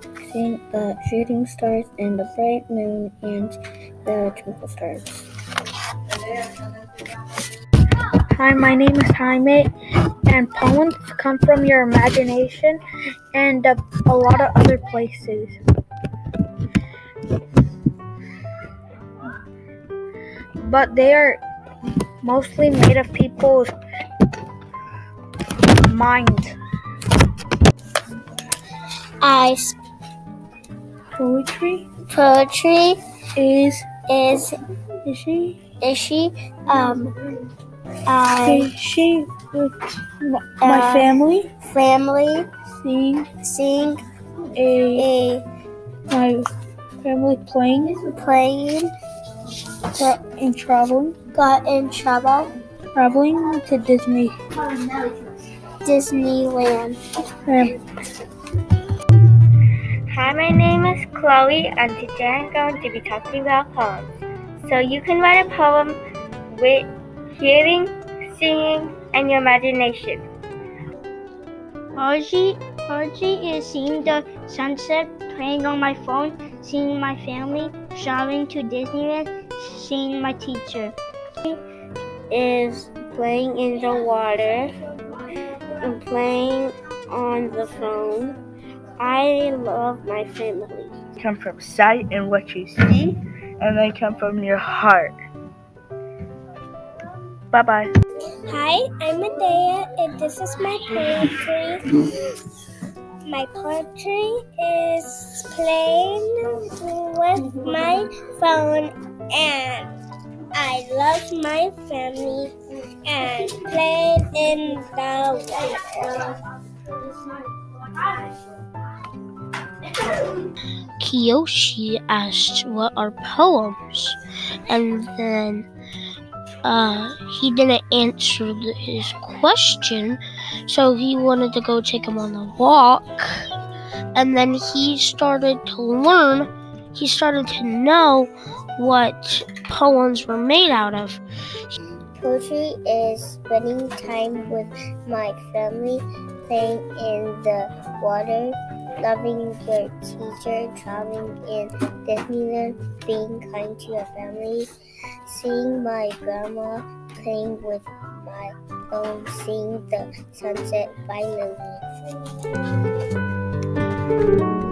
the shooting stars and the bright moon and the twinkle stars. Hi, my name is Jaime, and poems come from your imagination and uh, a lot of other places. But they are mostly made of people's minds. I Poetry? Poetry is is is she? is she um is I she with my Uh, family? family seeing seeing a a my family playing? playing tra- and traveling? got in trouble. Traveling to Disney. Disneyland. Um, Hi, my name is Chloe, and today I'm going to be talking about poems. So you can write a poem with hearing, seeing, and your imagination. Poetry, poetry is seeing the sunset, playing on my phone, seeing my family, traveling to Disneyland, seeing my teacher. Is playing in the water and playing on the phone. I love my family. come from sight and what you see, and they come from your heart. Bye bye. Hi, I'm Medea, and this is my poetry. My poetry is playing with my phone, and I love my family and playing in the water. Kiyoshi asked what are poems, and then uh, he didn't answer his question, so he wanted to go take him on a walk, and then he started to learn. He started to know what poems were made out of. Poetry is spending time with my family, playing in the water, loving your teacher, traveling in Disneyland, being kind to your family, seeing my grandma, playing with my phone, seeing the sunset by Lily.